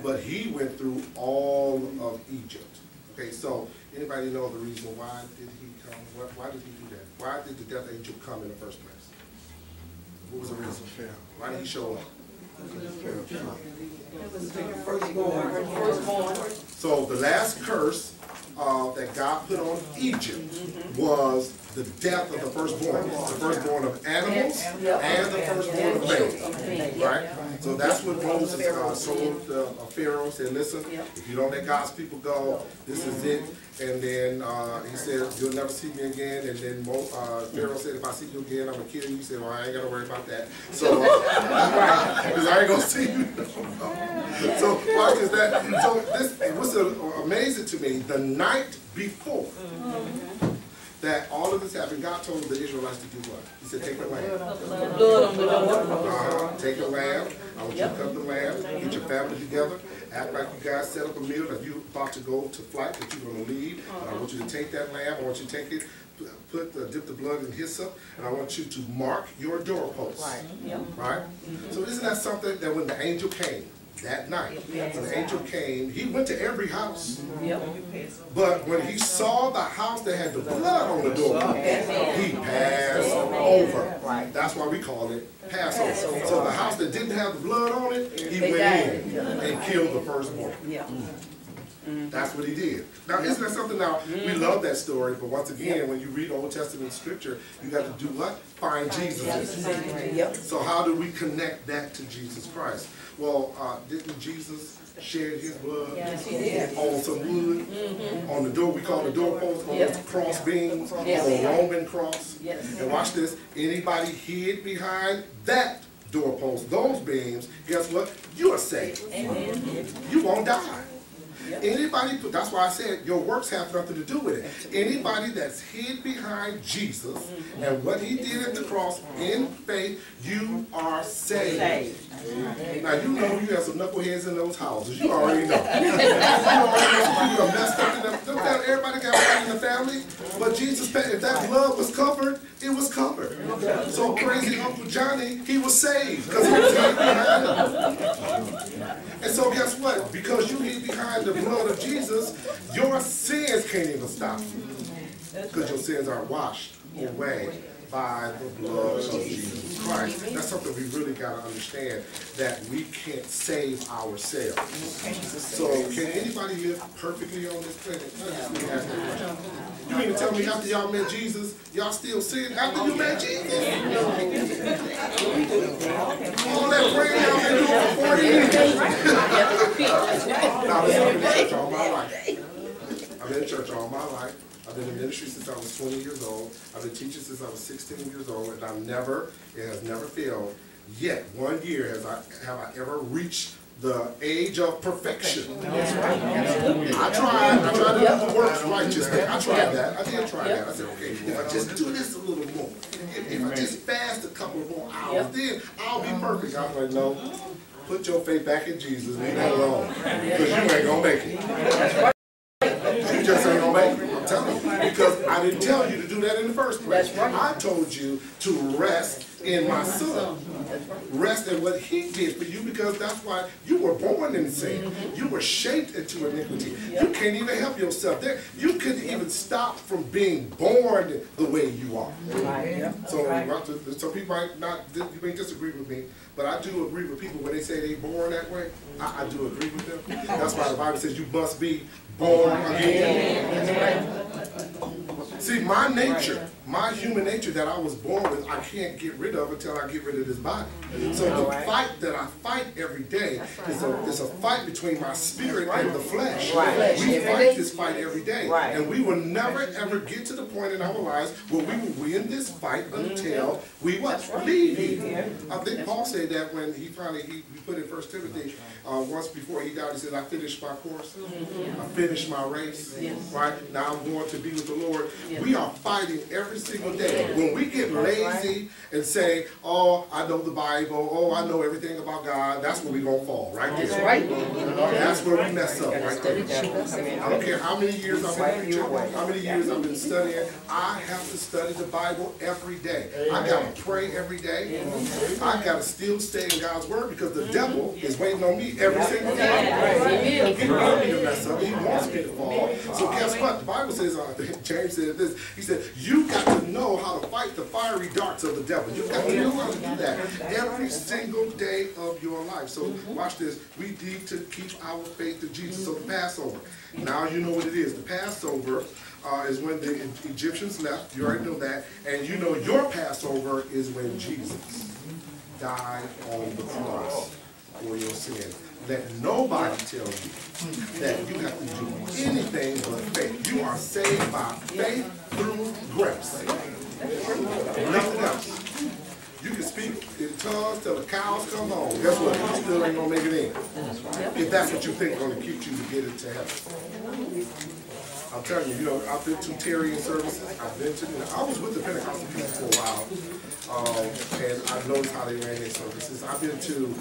But he went through all of Egypt. Okay, so anybody know the reason why did he come? Why, why did he do that? Why did the death angel come in the first place? What was the reason? Why did he show up? Firstborn, firstborn. So the last curse uh, that God put on Egypt was the death of the firstborn. The firstborn of animals and the firstborn of man. Right? So that's what Moses uh, told uh, Pharaoh, said, listen, if you don't let God's people go, this is it. And then uh, he said, you'll never see me again. And then Mo, uh, Pharaoh said, if I see you again, I'm gonna kill you. He said, well, I ain't gotta worry about that. So, uh, because I ain't gonna see you. So watch this. That so this it was uh, amazing to me. The night before that all of this happened, God told the Israelites to do what? He said, take a lamb. Blood the. Uh-huh. Take a lamb. I want you to cut the lamb. Get your family together. Act like you guys set up a meal that you're about to go to flight, that you're gonna leave. And I want you to take that lamb. I want you to take it, put the dip the blood in hyssop, and I want you to mark your doorposts. Right, yep. Right? So isn't that something that when the angel came that night, when the angel came, he went to every house. Yep. But when he saw the house that had the blood on the door, he passed over. Right. That's why we call it Passover. So the house that didn't have the blood on it, he They went in and killed the firstborn. Yeah. Mm. That's what he did. Now, isn't that something now, we love that story, but once again, when you read Old Testament scripture, you got to do what? Find Jesus. Yep. So how do we connect that to Jesus Christ? Well, uh, didn't Jesus shed his blood Yes, on some wood, on the door, we call the doorpost, on the cross beams, on the Roman cross? Yes. And watch this, anybody hid behind that doorpost, those beams, guess what? You are safe. You won't die. Anybody, put- that's why I said your works have nothing to do with it. Anybody that's hid behind Jesus and what he did at the cross in faith, you are saved. Now, you know you have some knuckleheads in those houses, you already know. You already know are messed up in them, everybody got in the family, but Jesus, if that blood was covered, it was covered. So crazy Uncle Johnny, he was saved, because he was hid behind him. And so guess what? Because you behind the blood of Jesus, your sins can't even stop you. Because your sins are washed away by the blood of Jesus Christ. That's something we really gotta understand, that we can't save ourselves. So can anybody live perfectly on this planet? I just need to ask that question. You mean to tell me after y'all met Jesus, y'all still sin after you met Jesus? All that praying I've been doing for forty years. Now, I've been in church all my life. I've been in church all my life. I've been in ministry since I was twenty years old. I've been teaching since I was sixteen years old, and I've never, it has never failed. Yet, one year has I, have I ever reached the age of perfection. I tried, I tried to do the works righteously. I tried that. I did try that. I said, okay, if I just do this a little more, if, if I just fast a couple more hours, then I'll be perfect. I was like, no, put your faith back in Jesus, leave that alone, because you ain't gonna make it. You just ain't gonna make it, I'm telling you, because I didn't tell you to do that in the first place. I told you to rest in my son. Rest in what he did for you, because that's why you were born in sin. Mm-hmm. You were shaped into iniquity. You can't even help yourself. There, you couldn't even stop from being born the way you are. So, so- so people might not, you may disagree with me, but I do agree with people when they say they born that way. I, I do agree with them. That's why the Bible says you must be born again. See, my nature, my human nature that I was born with, I can't get rid of until I get rid of this body. So the fight that I fight every day is a, is a fight between my spirit and the flesh. We fight this fight every day. And we will never ever get to the point in our lives where we will win this fight until we what? Leave here. I think Paul said that when he finally, he, he put in First Timothy, uh, once before he died, he said, I finished my course. I finished my race. Right? Now I'm going to be with the Lord. We are fighting every single day. When we get lazy and say, oh, I know the Bible, oh, I know everything about God, that's where we're going to fall, right there. That's right. That's where we mess up, right there. I don't care how many years I've been preaching, how many years I've been studying, I have to study the Bible every day. I gotta pray every day. I gotta still stay in God's word because the devil is waiting on me every single day. He wants me to mess up, he wants me to fall. So guess what? The Bible says, uh, James said this, he said, you got to know how to fight the fiery darts of the devil. You got to know how to do that every single day of your life. So watch this. We need to keep our faith to Jesus. So the Passover. Now you know what it is. The Passover uh, is when the Egyptians left. You already know that. And you know your Passover is when Jesus died on the cross for your sin. Let nobody tells you that you have to do anything but faith. You are saved by faith through grace. Nothing else. You can speak in tongues till the cows come home. Guess what? You still ain't gonna make it in. If that's what you think gonna keep you to get into heaven. I'm telling you, you know, I've been to tarry services. I've been to, I was with the Pentecostal people for a while. Um, and I noticed how they ran their services. I've been to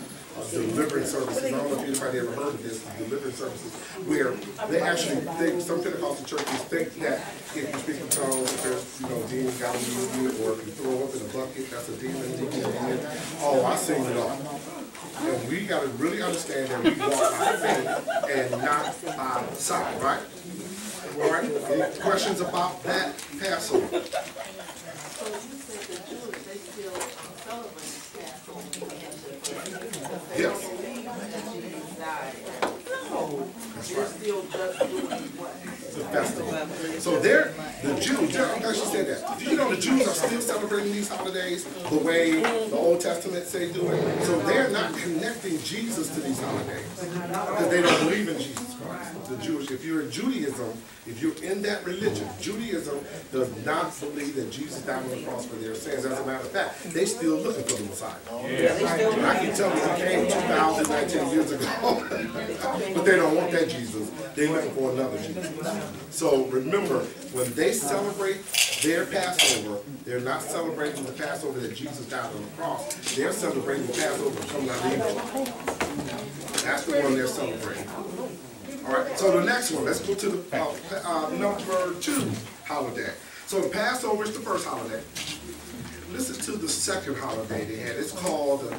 deliverance services. I don't know if anybody ever heard of this, deliverance services, where they actually think, some Pentecostal churches think that if you speak in tongues, if there's, you know, demons got to you, or if you throw up in a bucket, that's a demon, demon. Oh, I seen it all. And we gotta really understand that we walk by faith and not by sight, right? All right, any questions about that Passover? So you said the Jews, they still celebrate Passover. They Yes. don't believe that Jesus died. That's What? the festival. So they're, the Jews, I'm glad you said that. Do you know the Jews are still celebrating these holidays the way the Old Testament say do it? So they're not connecting Jesus to these holidays because they don't believe in Jesus Christ. The Jewish, if you're in Judaism, if you're in that religion, Judaism does not believe that Jesus died on the cross for their sins. As a matter of fact, they're still looking for the Messiah. Oh, yeah. I can tell you he came 2,019 years ago, but they don't want that Jesus. They're looking for another Jesus. So remember, when they celebrate their Passover, they're not celebrating the Passover that Jesus died on the cross. They're celebrating the Passover coming out of Egypt. That's the one they're celebrating. All right, so the next one, let's go to the uh, uh, number two holiday. So the Passover is the first holiday. Listen to the second holiday they had. It's called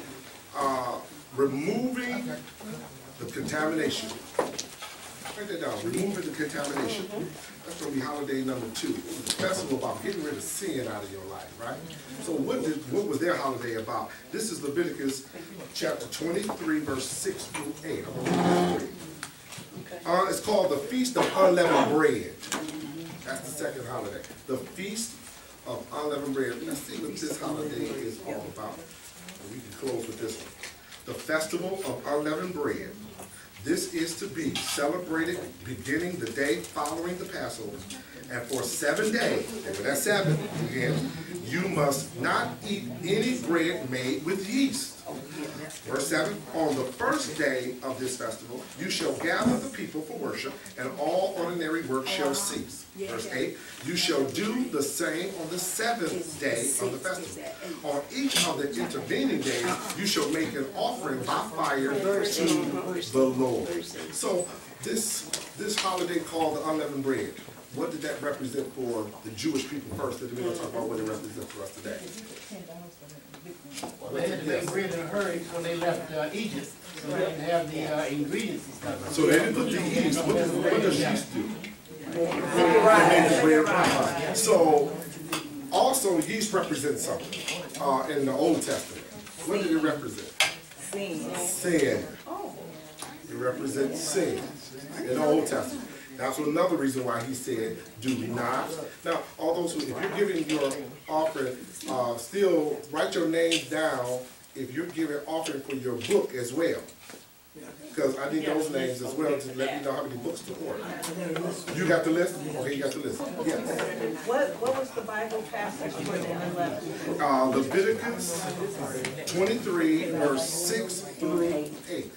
uh, removing the contamination. Write that down. Removing the contamination. Mm-hmm. That's going to be holiday number two. It's a festival about getting rid of sin out of your life, right? So what did, what was their holiday about? This is Leviticus chapter 23, verse 6 through 8. Uh, it's called the Feast of Unleavened Bread. That's the second holiday. The Feast of Unleavened Bread. Let's see what this holiday is all about. And we can close with this one. the festival of unleavened bread. This is to be celebrated beginning the day following the Passover. And for seven days, when that's seven, again, you must not eat any bread made with yeast. Verse 7, on the first day of this festival, you shall gather the people for worship, and all ordinary work shall cease. Verse 8, you shall do the same on the seventh day of the festival. On each of the intervening days, you shall make an offering by fire to the Lord. So this, this holiday called the unleavened bread, what did that represent for the Jewish people first, and then we're gonna talk about what it represents for us today. Well, they had to make bread in a hurry when they left uh, Egypt, so they didn't have the uh, ingredients and stuff. So they didn't put the yeast, what does, what does yeast do? They made the bread right. So, also yeast represents something, uh, in the Old Testament. What did it represent? Sin. Sin. It represents sin in the Old Testament. That's another reason why he said, do not. Now, all those who, if you're giving your offering, uh, still write your names down if you're giving offering for your book as well. Because I need those names as well to let me know how many books to order. You got the list? Okay, you got the list. Yes. What, what was the Bible passage for the unleavened? Uh, Leviticus twenty-three, verse six through eight.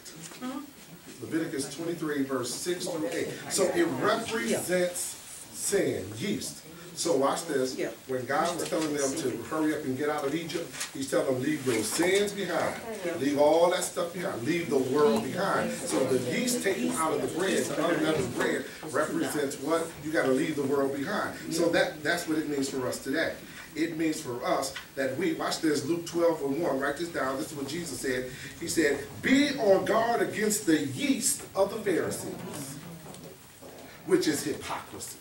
Leviticus twenty-three, verse six through eight. So it represents sin, yeast. So watch this. When God was telling them to hurry up and get out of Egypt, he's telling them, leave your sins behind. Leave all that stuff behind. Leave the world behind. So the yeast taken out of the bread, the unleavened bread, represents what? You gotta leave the world behind. So that, that's what it means for us today. It means for us that we, watch this, Luke 12 and 1, write this down, this is what Jesus said. He said, be on guard against the yeast of the Pharisees, which is hypocrisy.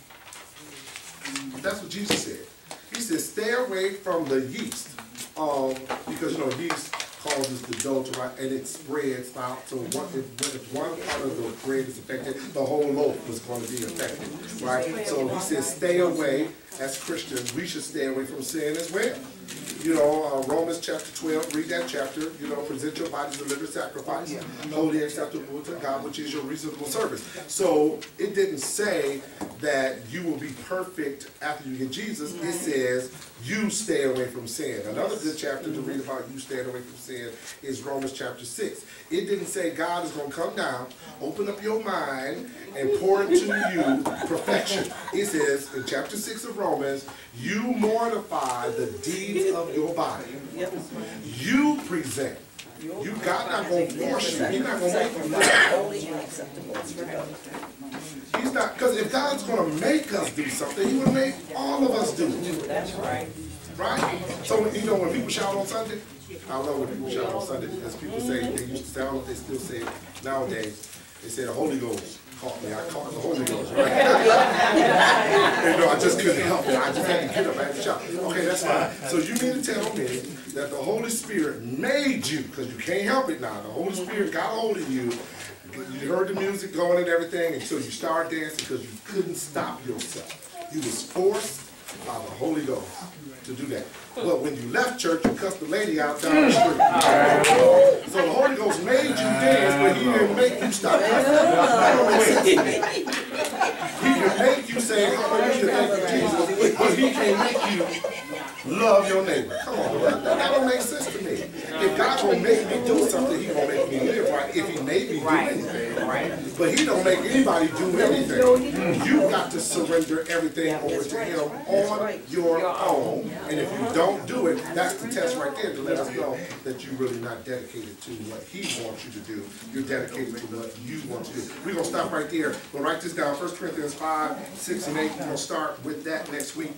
That's what Jesus said. He said, stay away from the yeast, um, because you know yeast causes the dough to rise and it spreads out. So what if, if one part of the bread is affected, the whole loaf was going to be affected, right? So he says, stay away. As Christians, we should stay away from sin as well. You know, uh, Romans chapter 12, read that chapter, you know, present your body a living sacrifice, holy acceptable to God, which is your reasonable service. So it didn't say that you will be perfect after you get Jesus. It says you stay away from sin. Another good chapter to read about you staying away from sin is Romans chapter 6. It didn't say God is going to come down, open up your mind, and pour into you perfection. It says in chapter 6 of Romans, you mortify the deeds of your body. You present. You God not gonna force you. He's not gonna make you. do it. Holy and acceptable to God. He's not because if God's gonna make us do something, He would make all of us do it. That's right. Right? So you know when people shout on Sunday, I love when people shout on Sunday because people say they used to say I don't know if they still say nowadays. They say the Holy Ghost caught me. I caught the Holy Ghost. Right? you know, I just couldn't help it. I just had to get up. I had to shout. Okay, that's fine. So you mean to tell me that the Holy Spirit made you because you can't help it now. The Holy mm-hmm. Spirit got hold of you. You heard the music going and everything, and so you started dancing because you couldn't stop yourself. You was forced by the Holy Ghost to do that. But when you left church, you cussed the lady out down the street. So the Holy Ghost made you dance, but he didn't make you stop. That don't make sense to me. He can make you say, hallelujah, thank you, Jesus, but he can't make you love your neighbor. Come on, that, that don't make sense to me. If God gonna make me do something, he gonna make me live right. If he made me do anything, but he don't make anybody do anything. You got to surrender everything over to him on your own. And if you don't do it, that's the test right there to let us know that you're really not dedicated to what he wants you to do. You're dedicated to what you want to do. We're gonna stop right there. We'll write this down, First Corinthians five, six, and eight. We're gonna start with that next week.